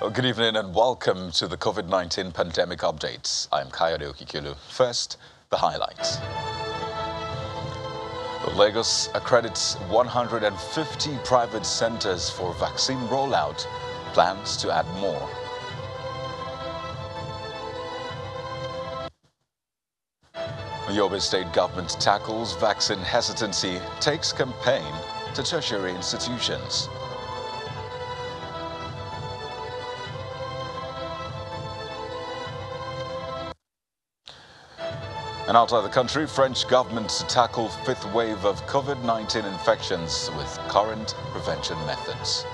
Well, good evening and welcome to the COVID-19 pandemic updates. I'm Kayode Okikiolu. First, the highlights. Lagos accredits 150 private centers for vaccine rollout, plans to add more. Yobe State government tackles vaccine hesitancy, takes campaign to tertiary institutions. And outside the country, French government to tackle fifth wave of COVID-19 infections with current prevention methods.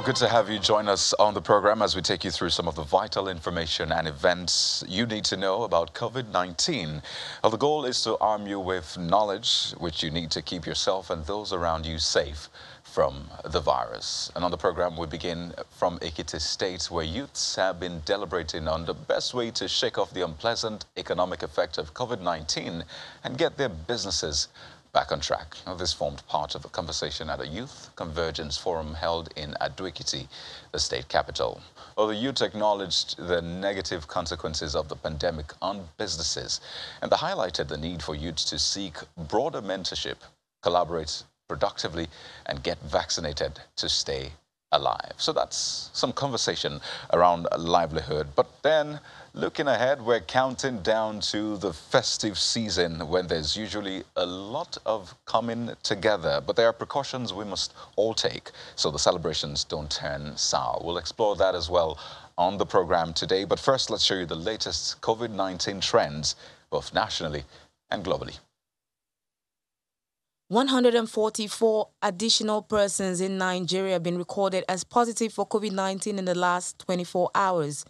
Well, good to have you join us on the program as we take you through some of the vital information and events you need to know about COVID-19. Well, the goal is to arm you with knowledge which you need to keep yourself and those around you safe from the virus. And on the program, we begin from Ekiti State, where youths have been deliberating on the best way to shake off the unpleasant economic effect of COVID-19 and get their businesses back on track. This formed part of a conversation at a youth convergence forum held in Ado-Ekiti, the state capital. Well, the youth acknowledged the negative consequences of the pandemic on businesses and they highlighted the need for youths to seek broader mentorship, collaborate productively, and get vaccinated to stay alive. So that's some conversation around livelihood. But then looking ahead, we're counting down to the festive season when there's usually a lot of coming together. But there are precautions we must all take so the celebrations don't turn sour. We'll explore that as well on the program today. But first, let's show you the latest COVID-19 trends, both nationally and globally. 144 additional persons in Nigeria have been recorded as positive for COVID 19 in the last 24 hours.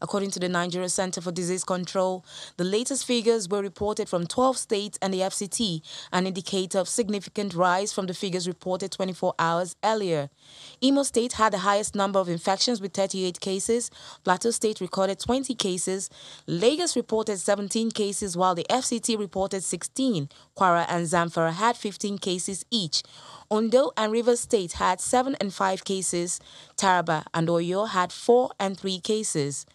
According to the Nigeria Center for Disease Control, the latest figures were reported from 12 states and the FCT, an indicator of significant rise from the figures reported 24 hours earlier. Imo State had the highest number of infections with 38 cases, Plateau State recorded 20 cases, Lagos reported 17 cases while the FCT reported 16, Kwara and Zamfara had 15 cases each. Ondo and Rivers State had 7 and 5 cases. Taraba and Oyo had 4 and 3 cases.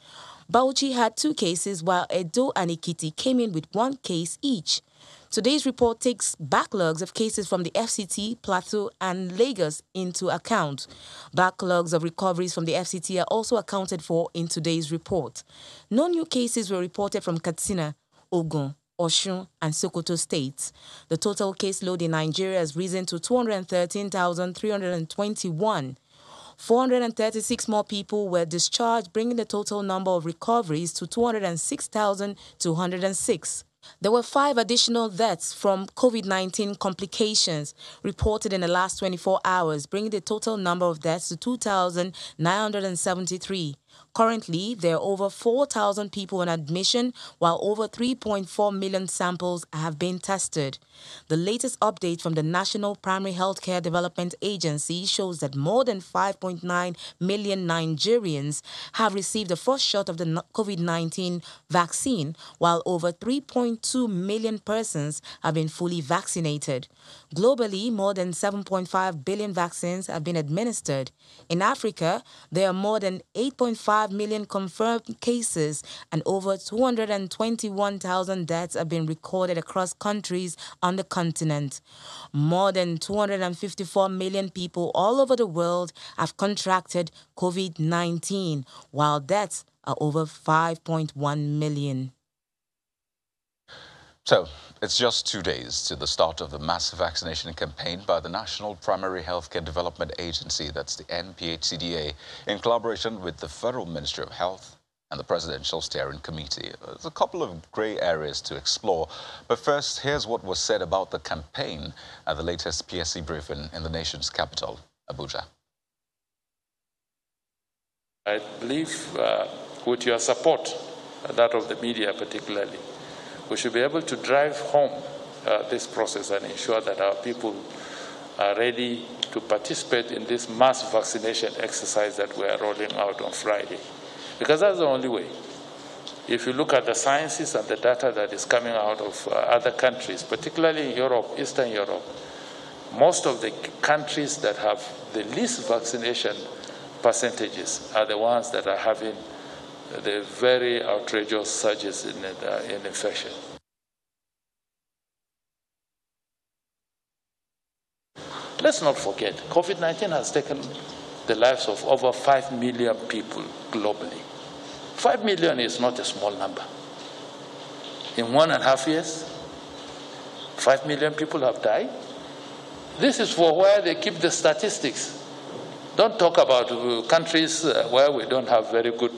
Bauchi had 2 cases while Edo and Ekiti came in with 1 case each. Today's report takes backlogs of cases from the FCT, Plateau, and Lagos into account. Backlogs of recoveries from the FCT are also accounted for in today's report. No new cases were reported from Katsina, Ogun, Osun, and Sokoto states. The total caseload in Nigeria has risen to 213,321. 436 more people were discharged, bringing the total number of recoveries to 206,206. There were five additional deaths from COVID 19 complications reported in the last 24 hours, bringing the total number of deaths to 2,973. Currently, there are over 4,000 people on admission, while over 3.4 million samples have been tested. The latest update from the National Primary Healthcare Development Agency shows that more than 5.9 million Nigerians have received the first shot of the COVID 19 vaccine, while over 3.2 million persons have been fully vaccinated. Globally, more than 7.5 billion vaccines have been administered. In Africa, there are more than 8.5 5 million confirmed cases and over 221,000 deaths have been recorded across countries on the continent. More than 254 million people all over the world have contracted COVID 19, while deaths are over 5.1 million. So, it's just two days to the start of the mass vaccination campaign by the National Primary Healthcare Development Agency, that's the NPHCDA, in collaboration with the Federal Ministry of Health and the Presidential Steering Committee. There's a couple of grey areas to explore. But first, here's what was said about the campaign at the latest PSC briefing in the nation's capital, Abuja. I believe uh, with your support, that of the media particularly, we should be able to drive home uh, this process and ensure that our people are ready to participate in this mass vaccination exercise that we are rolling out on Friday because that's the only way. If you look at the sciences and the data that is coming out of uh, other countries, particularly in Europe, Eastern Europe, most of the countries that have the least vaccination percentages are the ones that are having the very outrageous surges in, uh, in infection. Let's not forget, COVID 19 has taken the lives of over 5 million people globally. 5 million is not a small number. In one and a half years, 5 million people have died. This is for where they keep the statistics. Don't talk about uh, countries uh, where we don't have very good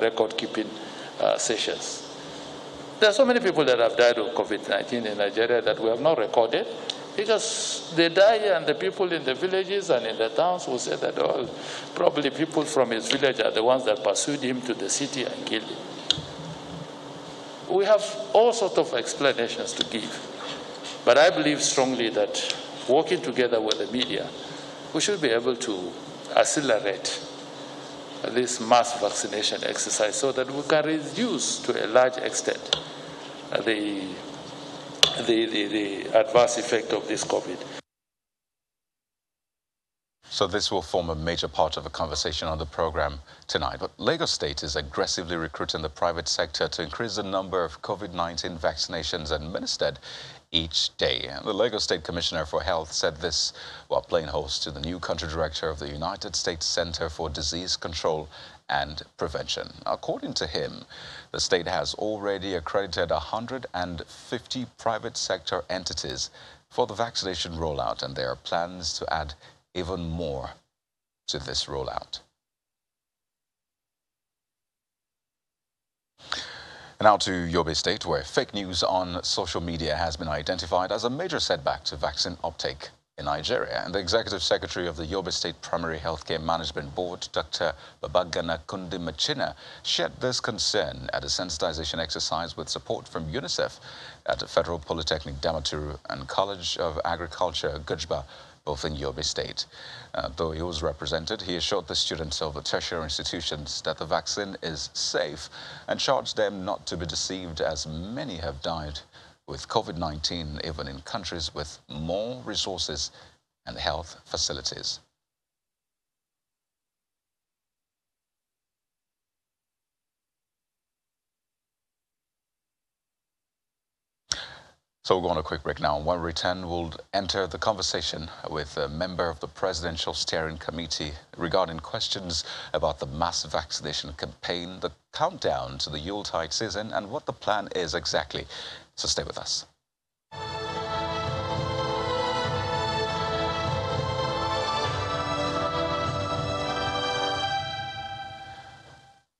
record keeping uh, sessions. There are so many people that have died of COVID 19 in Nigeria that we have not recorded because they die and the people in the villages and in the towns will say that oh, probably people from his village are the ones that pursued him to the city and killed him. We have all sorts of explanations to give. But I believe strongly that working together with the media, we should be able to accelerate this mass vaccination exercise so that we can reduce to a large extent the the, the, the adverse effect of this COVID. So this will form a major part of a conversation on the program tonight. But Lagos State is aggressively recruiting the private sector to increase the number of COVID-19 vaccinations administered each day. The Lagos State Commissioner for Health said this while playing host to the new country director of the United States Center for Disease Control and Prevention. According to him, the state has already accredited 150 private sector entities for the vaccination rollout, and there are plans to add even more to this rollout. Now to Yobe State, where fake news on social media has been identified as a major setback to vaccine uptake in Nigeria. And the Executive Secretary of the Yobe State Primary Healthcare Management Board, Dr. Babagana Kundi Machina, shared this concern at a sensitization exercise with support from UNICEF at the Federal Polytechnic Damaturu and College of Agriculture, Gujba, both in Yobe State. Uh, though he was represented, he assured the students of the tertiary institutions that the vaccine is safe and charged them not to be deceived as many have died with COVID-19 even in countries with more resources and health facilities. So we'll go on a quick break now. When we return, we'll enter the conversation with a member of the Presidential Steering Committee regarding questions about the mass vaccination campaign, the countdown to the Yuletide season, and what the plan is exactly. So stay with us.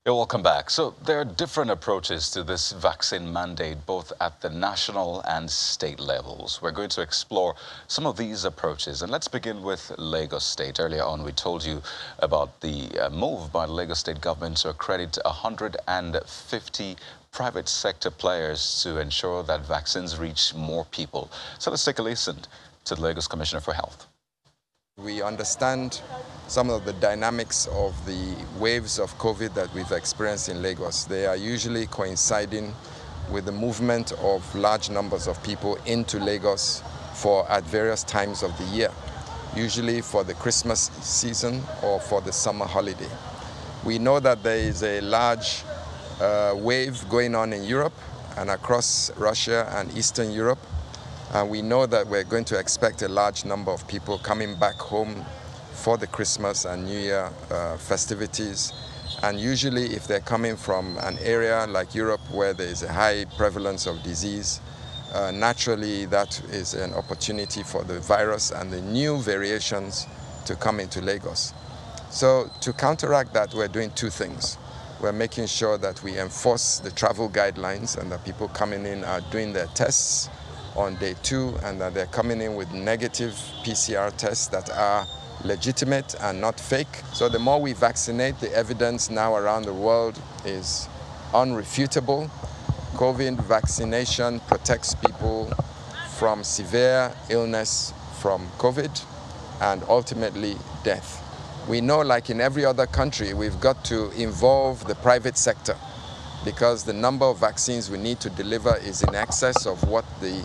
You're welcome back. So there are different approaches to this vaccine mandate, both at the national and state levels. We're going to explore some of these approaches. And let's begin with Lagos State. Earlier on, we told you about the uh, move by the Lagos State government to accredit 150 private sector players to ensure that vaccines reach more people. So let's take a listen to the Lagos Commissioner for Health. We understand some of the dynamics of the waves of COVID that we've experienced in Lagos. They are usually coinciding with the movement of large numbers of people into Lagos for at various times of the year, usually for the Christmas season or for the summer holiday. We know that there is a large uh, wave going on in Europe and across Russia and Eastern Europe. And we know that we're going to expect a large number of people coming back home for the Christmas and New Year uh, festivities. And usually if they're coming from an area like Europe where there is a high prevalence of disease, uh, naturally that is an opportunity for the virus and the new variations to come into Lagos. So to counteract that, we're doing two things. We're making sure that we enforce the travel guidelines and that people coming in are doing their tests on day two and that they're coming in with negative PCR tests that are legitimate and not fake. So the more we vaccinate, the evidence now around the world is unrefutable. COVID vaccination protects people from severe illness from COVID and ultimately death. We know, like in every other country, we've got to involve the private sector because the number of vaccines we need to deliver is in excess of what the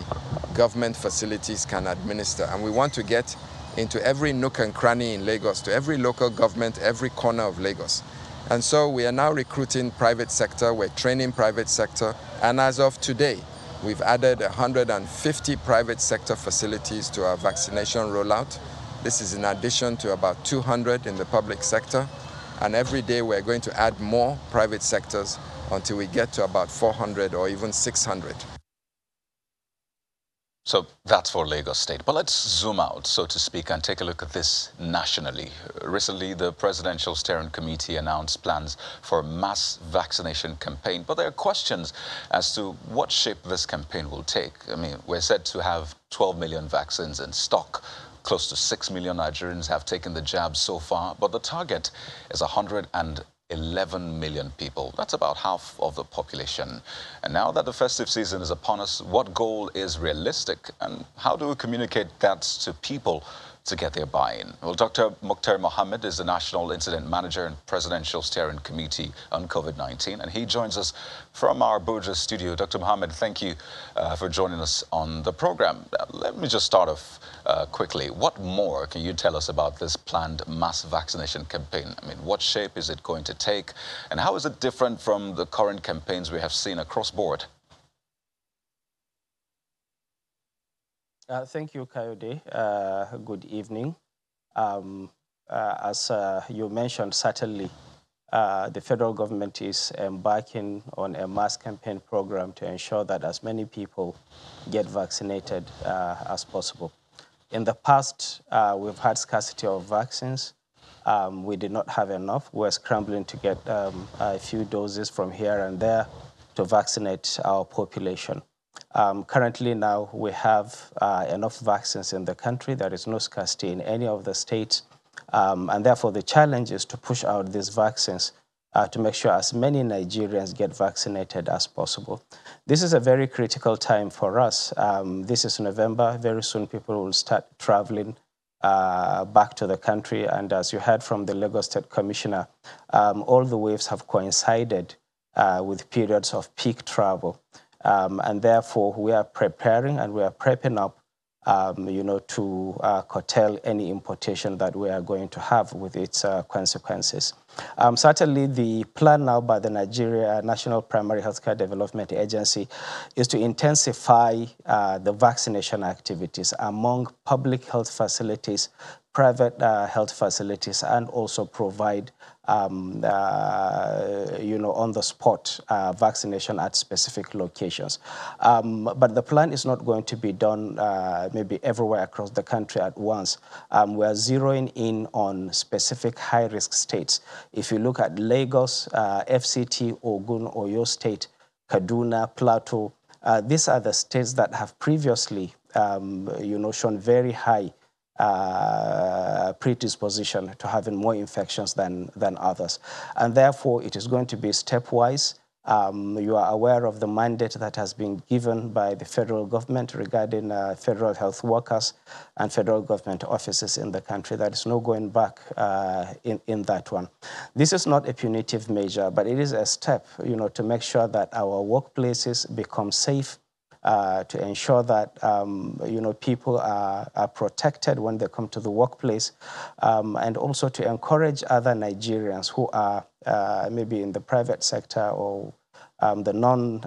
government facilities can administer. And we want to get into every nook and cranny in Lagos, to every local government, every corner of Lagos. And so we are now recruiting private sector, we're training private sector, and as of today, we've added 150 private sector facilities to our vaccination rollout. This is in addition to about 200 in the public sector, and every day we're going to add more private sectors until we get to about 400 or even 600. So that's for Lagos State. But let's zoom out, so to speak, and take a look at this nationally. Recently, the Presidential Steering Committee announced plans for a mass vaccination campaign, but there are questions as to what shape this campaign will take. I mean, we're said to have 12 million vaccines in stock. Close to 6 million Nigerians have taken the jab so far, but the target is 100 and 11 million people. That's about half of the population. And now that the festive season is upon us, what goal is realistic and how do we communicate that to people to get their buy-in? Well, Dr. Mukhtar Mohammed is the National Incident Manager and Presidential Steering Committee on COVID-19, and he joins us from our Abuja studio. Dr. Mohammed, thank you uh, for joining us on the program. Uh, let me just start off uh, quickly. What more can you tell us about this planned mass vaccination campaign? I mean, what shape is it going to take, and how is it different from the current campaigns we have seen across board? Uh, thank you, Kayode. Uh, good evening. Um, uh, as uh, you mentioned, certainly uh, the federal government is embarking on a mass campaign program to ensure that as many people get vaccinated uh, as possible. In the past, we've had scarcity of vaccines. Um, we did not have enough. We were scrambling to get um, a few doses from here and there to vaccinate our population. Um, currently now we have uh, enough vaccines in the country. There is no scarcity in any of the states. Um, and therefore the challenge is to push out these vaccines uh, to make sure as many Nigerians get vaccinated as possible. This is a very critical time for us. Um, this is November. Very soon people will start traveling uh, back to the country. And as you heard from the Lagos State Commissioner, um, all the waves have coincided uh, with periods of peak travel. Um, and therefore, we are preparing and we are prepping up, um, you know, to uh, curtail any importation that we are going to have with its uh, consequences. Um, certainly, the plan now by the Nigeria National Primary Healthcare Development Agency is to intensify uh, the vaccination activities among public health facilities, private uh, health facilities, and also provide um, uh, you know, on the spot uh, vaccination at specific locations. Um, but the plan is not going to be done uh, maybe everywhere across the country at once. Um, we're zeroing in on specific high-risk states. If you look at Lagos, uh, FCT, Ogun, Oyo State, Kaduna, Plateau, uh, these are the states that have previously, um, you know, shown very high uh, predisposition to having more infections than, than others. And therefore, it is going to be stepwise. Um, you are aware of the mandate that has been given by the federal government regarding uh, federal health workers and federal government offices in the country. There is no going back uh, in, in that one. This is not a punitive measure, but it is a step, you know, to make sure that our workplaces become safe, uh, to ensure that um, you know people are, are, protected when they come to the workplace, um, and also to encourage other Nigerians who are uh, maybe in the private sector or um, the non-organized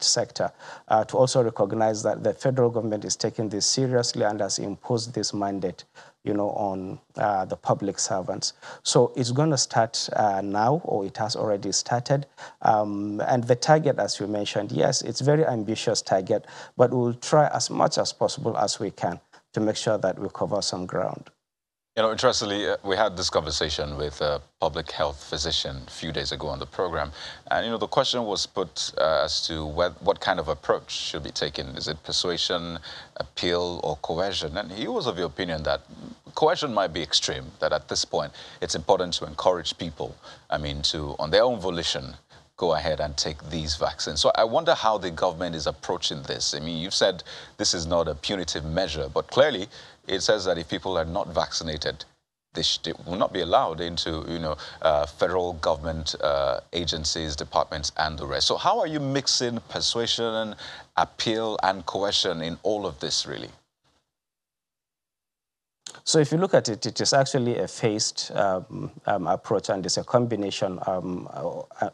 uh, sector uh, to also recognize that the federal government is taking this seriously and has imposed this mandate you know, on uh, the public servants. So it's going to start uh, now, or it has already started. Um, and the target, as you mentioned, yes, it's very ambitious target, but we'll try as much as possible as we can to make sure that we cover some ground. You know, interestingly, uh, we had this conversation with a public health physician a few days ago on the program, and you know, the question was put uh, as to what, what kind of approach should be taken. Is it persuasion, appeal, or coercion? And he was of the opinion that coercion might be extreme. That at this point, it's important to encourage people. I mean, to on their own volition, go ahead and take these vaccines. So I wonder how the government is approaching this. I mean, you've said this is not a punitive measure, but clearly it says that if people are not vaccinated, they, they will not be allowed into, you know, uh, federal government uh, agencies, departments, and the rest. So how are you mixing persuasion, appeal, and coercion in all of this, really? So if you look at it, it is actually a phased um, um, approach and it's a combination um,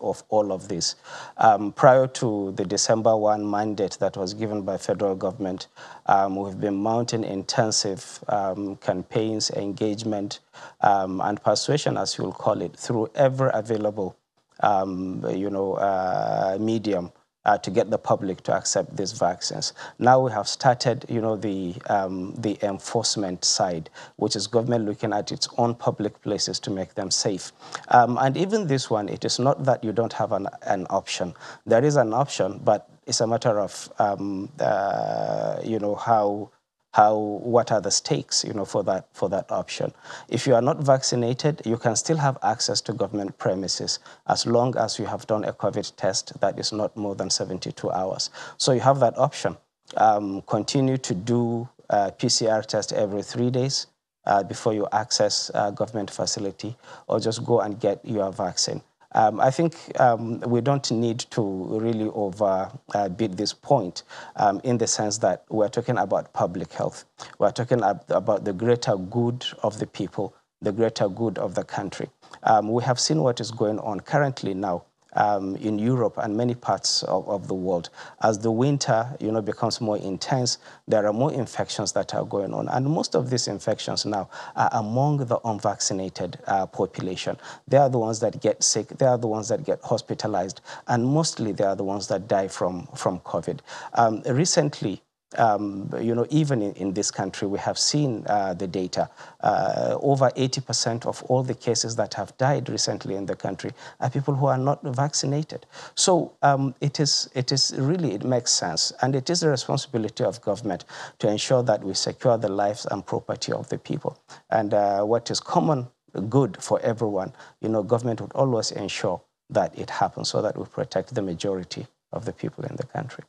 of all of this. Um, prior to the December 1 mandate that was given by federal government, um, we've been mounting intensive um, campaigns, engagement, and persuasion, as you'll call it, through every available you know, uh, medium uh, to get the public to accept these vaccines. Now we have started, you know, the um, the enforcement side, which is government looking at its own public places to make them safe. Um, and even this one, it is not that you don't have an, an option. There is an option, but it's a matter of, um, uh, you know, how how what are the stakes you know for that for that option. If you are not vaccinated you can still have access to government premises as long as you have done a covid test that is not more than 72 hours. So you have that option. Um, continue to do a pcr test every three days uh, before you access a government facility or just go and get your vaccine um, I think um, we don't need to really overbeat uh, this point um, in the sense that we're talking about public health. We're talking ab about the greater good of the people, the greater good of the country. Um, we have seen what is going on currently now um, in Europe and many parts of, of, the world. As the winter, you know, becomes more intense, there are more infections that are going on, and most of these infections now are among the unvaccinated uh, population. They are the ones that get sick. They are the ones that get hospitalized, and mostly they are the ones that die from from COVID. Um, recently, um, you know, even in, in, this country, we have seen uh, the data. Uh, over 80% of all the cases that have died recently in the country are people who are not vaccinated. So um, it is, it is really, it makes sense. And it is the responsibility of government to ensure that we secure the lives and property of the people. And uh, what is common good for everyone, you know, government would always ensure that it happens so that we protect the majority of the people in the country.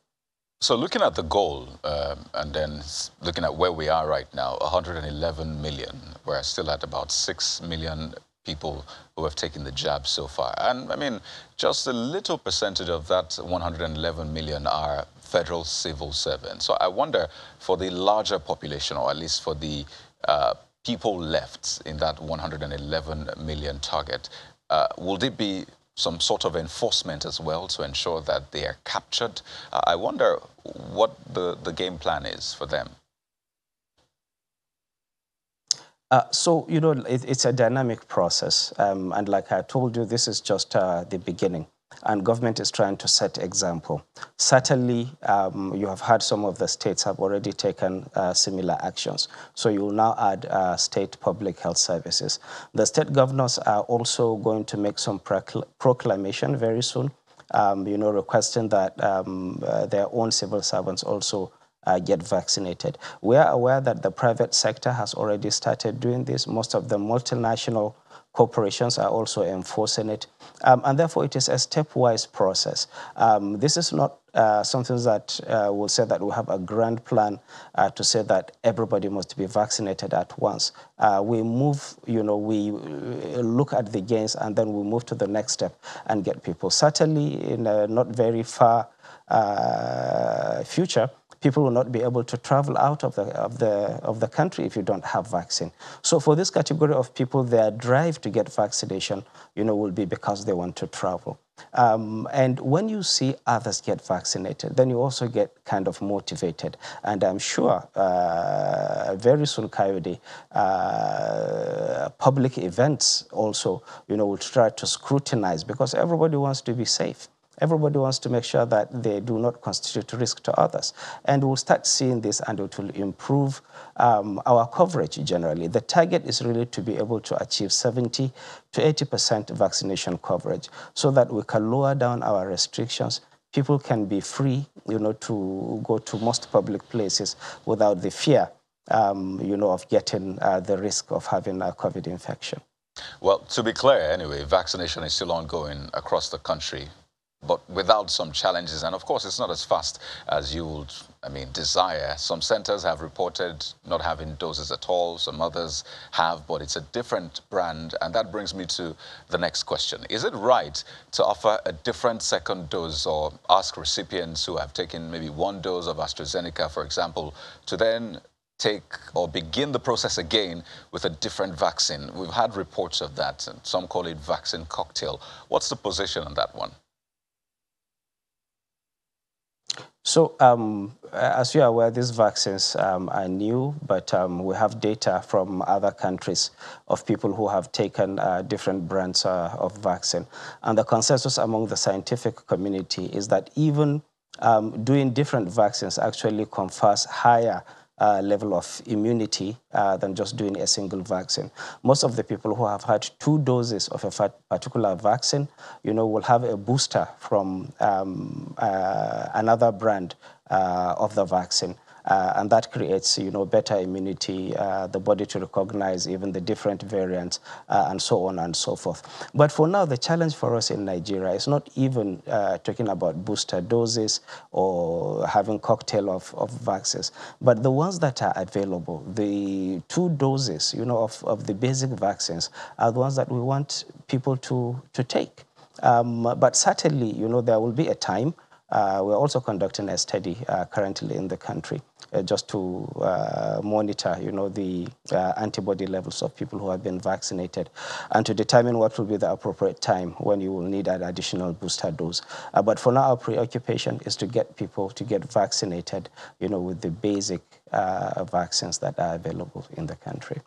So looking at the goal um, and then looking at where we are right now, 111 million, we're still at about 6 million people who have taken the jab so far. And I mean, just a little percentage of that 111 million are federal civil servants. So I wonder for the larger population, or at least for the uh, people left in that 111 million target, uh, will it be some sort of enforcement as well to ensure that they are captured. Uh, I wonder what the, the game plan is for them. Uh, so, you know, it, it's a dynamic process. Um, and like I told you, this is just uh, the beginning and government is trying to set example. Certainly, um, you have heard some of the states have already taken uh, similar actions. So you will now add uh, state public health services. The state governors are also going to make some procl proclamation very soon, um, you know, requesting that um, uh, their own civil servants also uh, get vaccinated. We are aware that the private sector has already started doing this. Most of the multinational corporations are also enforcing it. Um, and therefore, it is a stepwise process. Um, this is not uh, something that uh, will say that we have a grand plan uh, to say that everybody must be vaccinated at once. Uh, we move, you know, we uh, look at the gains and then we move to the next step and get people. Certainly, in a not very far uh, future, people will not be able to travel out of the, of the, of the country if you don't have vaccine. So for this category of people, their drive to get vaccination, you know, will be because they want to travel. Um, and when you see others get vaccinated, then you also get kind of motivated. And I'm sure uh, very soon, Kayode, uh, public events also, you know, will try to scrutinize because everybody wants to be safe. Everybody wants to make sure that they do not constitute risk to others. And we'll start seeing this and it will improve um, our coverage generally. The target is really to be able to achieve 70 to 80% vaccination coverage so that we can lower down our restrictions. People can be free, you know, to go to most public places without the fear, um, you know, of getting uh, the risk of having a COVID infection. Well, to be clear, anyway, vaccination is still ongoing across the country but without some challenges. And of course, it's not as fast as you would, I mean, desire. Some centers have reported not having doses at all. Some others have, but it's a different brand. And that brings me to the next question. Is it right to offer a different second dose or ask recipients who have taken maybe one dose of AstraZeneca, for example, to then take or begin the process again with a different vaccine? We've had reports of that. And some call it vaccine cocktail. What's the position on that one? So, um, as you are aware, these vaccines um, are new, but um, we have data from other countries of people who have taken uh, different brands uh, of vaccine. And the consensus among the scientific community is that even um, doing different vaccines actually confers higher uh, level of immunity uh, than just doing a single vaccine. Most of the people who have had two doses of a particular vaccine, you know, will have a booster from um, uh, another brand uh, of the vaccine. Uh, and that creates, you know, better immunity, uh, the body to recognize even the different variants, uh, and so on and so forth. But for now, the challenge for us in Nigeria is not even uh, talking about booster doses or having cocktail of, of vaccines, but the ones that are available, the two doses, you know, of, of the basic vaccines are the ones that we want people to, to take. Um, but certainly, you know, there will be a time we're also conducting a study uh, currently in the country uh, just to uh, monitor, you know, the uh, antibody levels of people who have been vaccinated and to determine what will be the appropriate time when you will need an additional booster dose. Uh, but for now, our preoccupation is to get people to get vaccinated, you know, with the basic vaccines that are available in the country.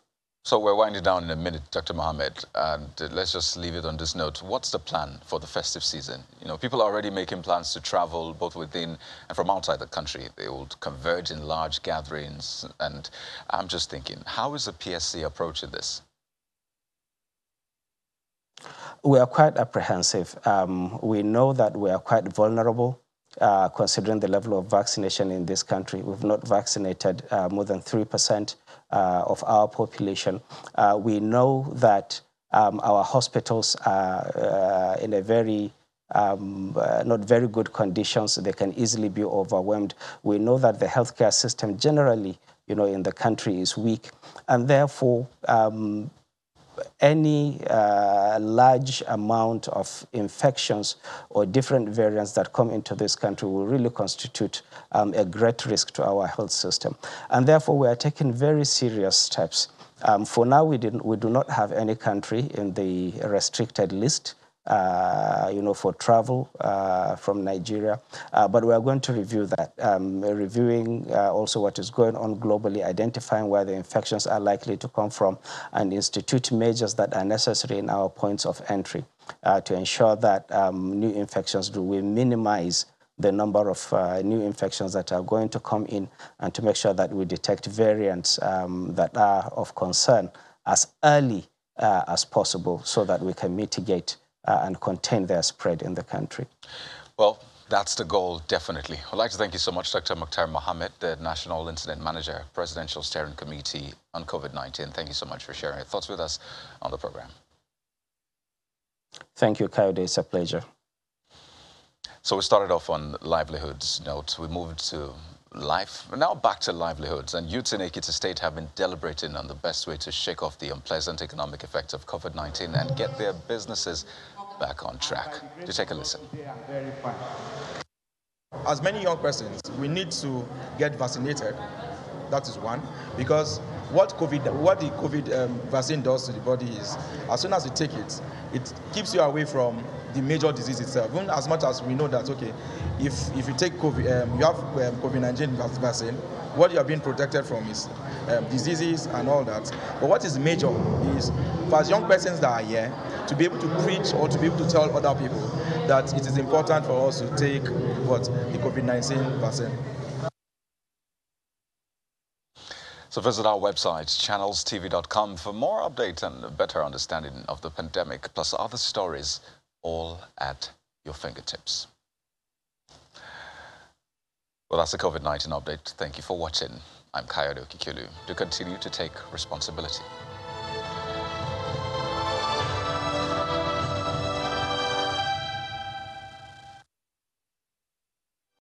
So we're winding down in a minute, Dr. Mohammed, and let's just leave it on this note. What's the plan for the festive season? You know, people are already making plans to travel both within and from outside the country. They will converge in large gatherings, and I'm just thinking, how is the PSC approaching this? We are quite apprehensive. Um, we know that we are quite vulnerable uh, considering the level of vaccination in this country. We've not vaccinated uh, more than 3% uh, of our population. Uh, we know that um, our hospitals are uh, in a very um, uh, not very good conditions. They can easily be overwhelmed. We know that the healthcare system generally, you know, in the country is weak, and therefore um, any uh, large amount of infections or different variants that come into this country will really constitute um, a great risk to our health system. And therefore, we are taking very serious steps. Um, for now, we, we do not have any country in the restricted list uh, you know, for travel uh, from Nigeria. Uh, but we are going to review that, um, reviewing uh, also what is going on globally, identifying where the infections are likely to come from, and institute measures that are necessary in our points of entry uh, to ensure that um, new infections do we minimize the number of uh, new infections that are going to come in and to make sure that we detect variants um, that are of concern as early as possible so that we can mitigate uh, and contain their spread in the country. Well, that's the goal, definitely. I'd like to thank you so much, Dr. Mukhtar Mohammed, the National Incident Manager, Presidential Steering Committee on COVID-19. Thank you so much for sharing your thoughts with us on the program. Thank you, Kayode. It's a pleasure. So we started off on livelihoods note. We moved to life. Now back to livelihoods. And youths in Ekiti State have been deliberating on the best way to shake off the unpleasant economic effects of COVID-19 and get their businesses back on track. To take a listen. As many young persons, we need to get vaccinated. That is one, because what COVID, what the COVID um, vaccine does to the body is, as soon as you take it, it keeps you away from the major disease itself. Even as much as we know that, okay, if if you take COVID, um, you have um, COVID-19 vaccine, what you are being protected from is um, diseases and all that. But what is major is, for as young persons that are here, to be able to preach or to be able to tell other people that it is important for us to take what the COVID-19 vaccine. So visit our website, channelstv.com, for more updates and a better understanding of the pandemic, plus other stories, all at your fingertips. Well, that's the COVID-19 update. Thank you for watching. I'm Kayode Okikiolu. Do continue to take responsibility.